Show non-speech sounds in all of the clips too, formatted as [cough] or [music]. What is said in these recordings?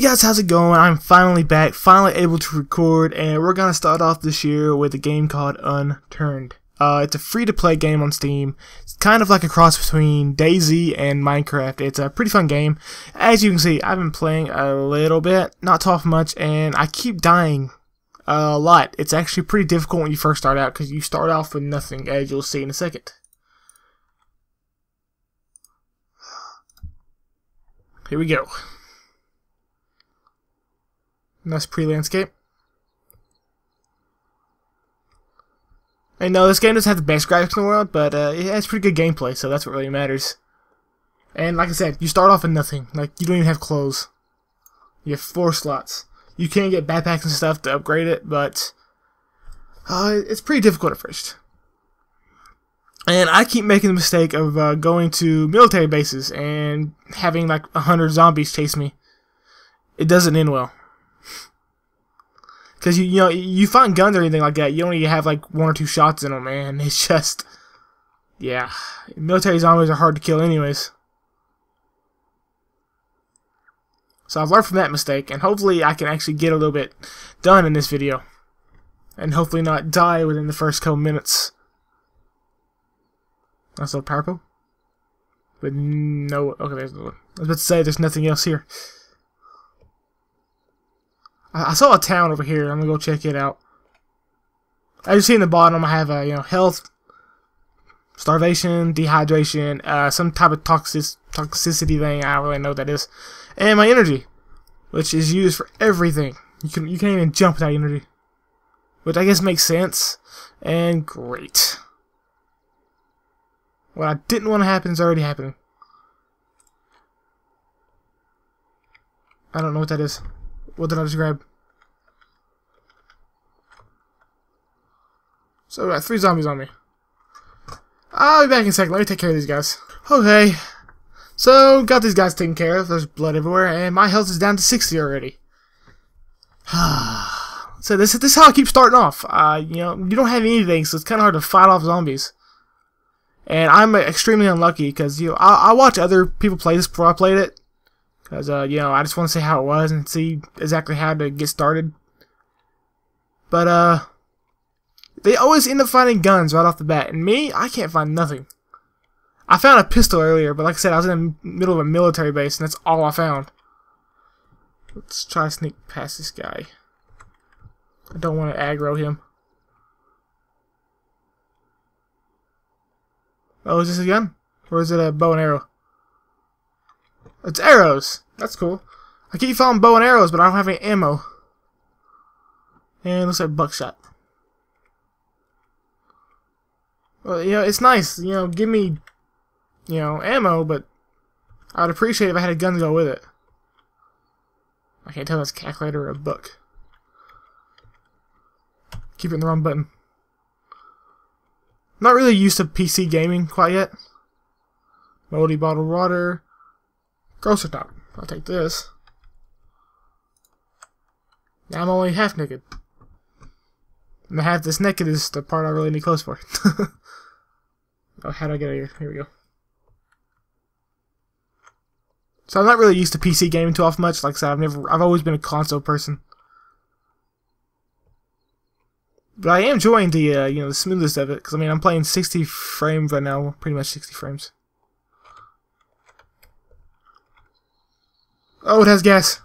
Hey guys, how's it going? I'm finally back, finally able to record, and we're gonna start off this year with a game called Unturned. Uh, it's a free-to-play game on Steam. It's kind of like a cross between DayZ and Minecraft. It's a pretty fun game. As you can see, I've been playing a little bit, not too much, and I keep dying a lot. It's actually pretty difficult when you first start out because you start off with nothing, as you'll see in a second. Here we go. Nice pre-landscape. I know this game doesn't have the best graphics in the world, but uh, it has pretty good gameplay, so that's what really matters. And like I said, you start off with nothing. Like, you don't even have clothes. You have four slots. You can get backpacks and stuff to upgrade it, but uh, it's pretty difficult at first. And I keep making the mistake of uh, going to military bases and having like a hundred zombies chase me. It doesn't end well. Cause you you know you find guns or anything like that, you only have like one or two shots in them, man. [laughs] It's just, yeah, military zombies are hard to kill, anyways. So I've learned from that mistake, and hopefully I can actually get a little bit done in this video, and hopefully not die within the first couple minutes. That's a power But no, okay, there's. I was about to say there's nothing else here. I, saw a town over here. I'm gonna go check it out. As you see in the bottom, I have a you know health, starvation, dehydration, uh, some type of toxic toxicity thing. I don't really know what that is, and my energy, which is used for everything. You can you can't even jump without energy, which I guess makes sense. And great. What I didn't want to happen is already happening. I don't know what that is. What did I just grab? So we got three zombies on me. I'll be back in a second. Let me take care of these guys. Okay. So, got these guys taken care of. There's blood everywhere, and my health is down to 60 already. [sighs] so this, this is how I keep starting off. Uh, you know, you don't have anything, so it's kind of hard to fight off zombies. And I'm extremely unlucky, because, you know, I, I watch other people play this before I played it. Because, uh, you know, I just want to see how it was and see exactly how to get started. But, uh, they always end up finding guns right off the bat. And me, I can't find nothing. I found a pistol earlier, but like I said, I was in the middle of a military base, and that's all I found. Let's try to sneak past this guy. I don't want to aggro him. Oh, is this a gun? Or is it a bow and arrow? It's arrows. That's cool. I keep finding bow and arrows, but I don't have any ammo. And looks like buckshot. Well, you know, it's nice. You know, give me, you know, ammo, but I would appreciate if I had a gun to go with it. I can't tell a calculator or a book. Keep it in the wrong button. Not really used to PC gaming quite yet. Moldy bottled water. Grocer top. I'll take this. Now I'm only half naked. And the half this naked is the part I really need clothes for. [laughs] oh, how do I get out of here? Here we go. So I'm not really used to PC gaming too often much. Like I said, I've never, I've always been a console person. But I am enjoying the, uh, you know, the smoothness of it. Because, I mean, I'm playing 60 frames right now. Pretty much 60 frames. Oh, it has gas.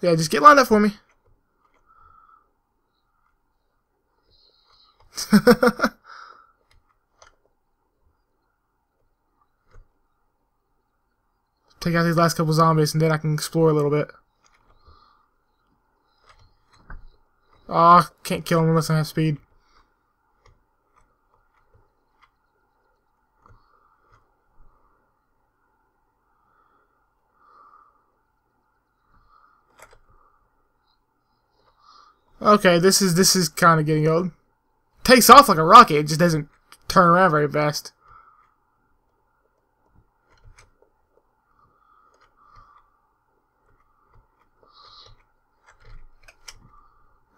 Yeah, just get lined up for me. [laughs] Take out these last couple zombies and then I can explore a little bit. Oh, can't kill them unless I have speed. Okay, this is this is kind of getting old. Takes off like a rocket, it just doesn't turn around very fast.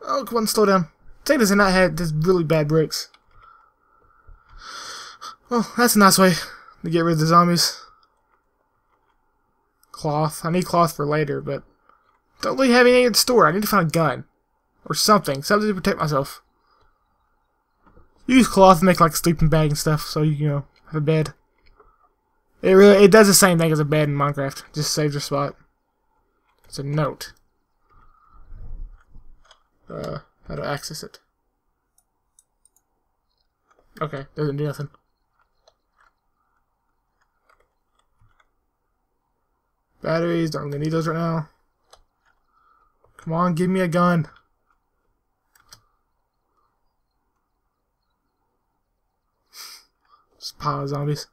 Oh, come on, slow down. This and not had this really bad bricks. Well, that's a nice way to get rid of the zombies. Cloth. I need cloth for later, but don't really have anything in store. I need to find a gun. Or something. Something to protect myself. Use cloth to make like a sleeping bag and stuff, so you, you know, have a bed. It really it does the same thing as a bed in Minecraft. Just saves your spot. It's a note. Uh, how to access it. Okay, doesn't do nothing. Batteries, don't really need those right now. Come on, give me a gun. Of zombies.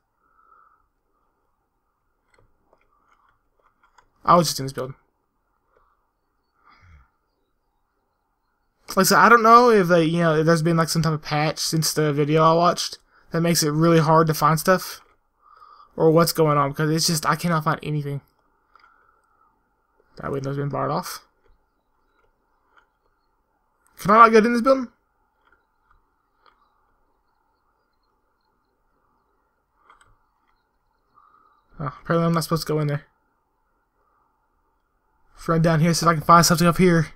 I was just in this building. Like I said, I don't know if they, you know, if there's been like some type of patch since the video I watched that makes it really hard to find stuff, or what's going on because it's just I cannot find anything. That window's been barred off. Can I not get in this building? Oh, apparently I'm not supposed to go in there. Run down here, see if I can find something up here.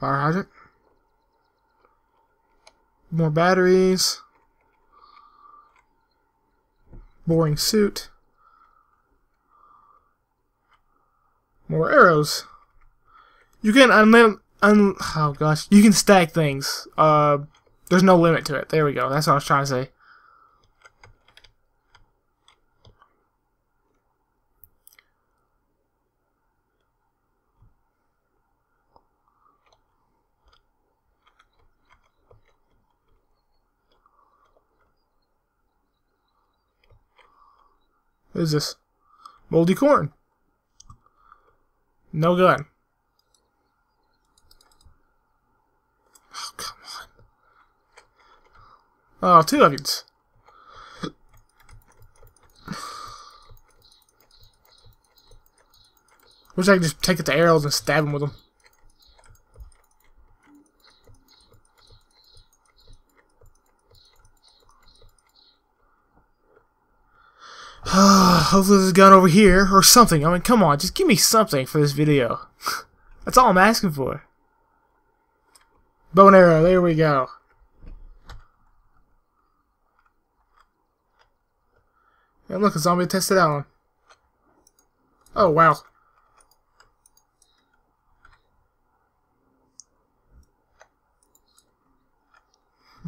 Fire hydrant. More batteries. Boring suit. More arrows. You can unlim un oh gosh, you can stack things. Uh, there's no limit to it. There we go. That's what I was trying to say. What is this? Moldy corn. No gun. Oh, come on. Oh, two onions. Wish I could just take it to arrows and stab him with them. [sighs] Hopefully there's a gun over here or something. I mean, come on, just give me something for this video. [laughs] That's all I'm asking for. Bow and arrow, there we go. And look, a zombie tested out on. Oh, wow.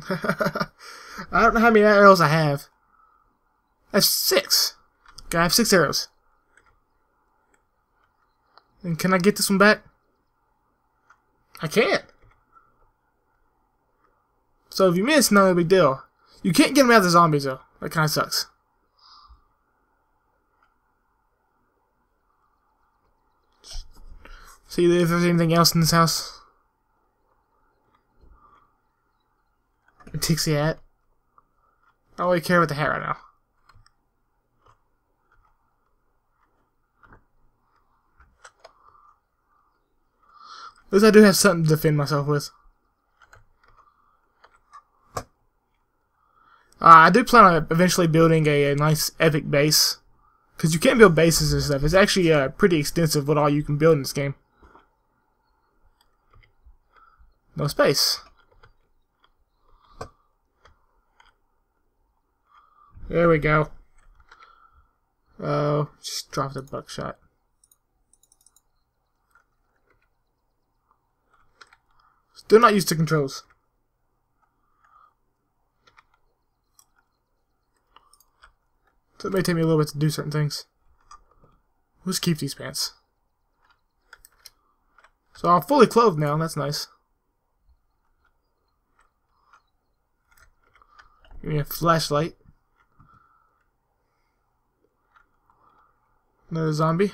[laughs] I don't know how many arrows I have. That's six. Okay, I have six arrows. And can I get this one back? I can't. So if you miss, no big deal. You can't get them out of the zombies though. That kind of sucks. See if there's anything else in this house. A Tixie hat. I don't really care about the hat right now. At least I do have something to defend myself with. Uh, I do plan on eventually building a, a nice epic base. Because you can build bases and stuff. It's actually uh, pretty extensive what all you can build in this game. No space. There we go. Oh, just drop the buckshot. Do not use the controls. So it may take me a little bit to do certain things. Let's keep these pants. So I'm fully clothed now, that's nice. Give me a flashlight. Another zombie.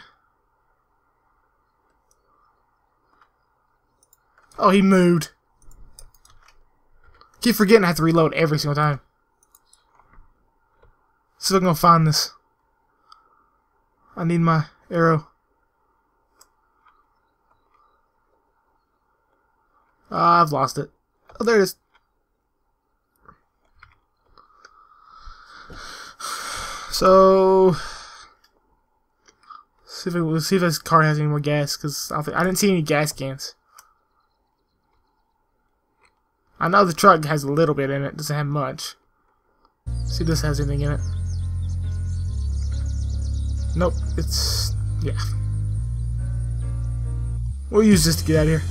Oh, he moved. Keep forgetting I have to reload every single time. Still gonna find this. I need my arrow. Uh, I've lost it. Oh, there it is. So, see if we'll see if this car has any more gas because I, I didn't see any gas cans. I know the truck has a little bit in it, doesn't have much. See if this has anything in it. Nope, it's... yeah. We'll use this to get out of here.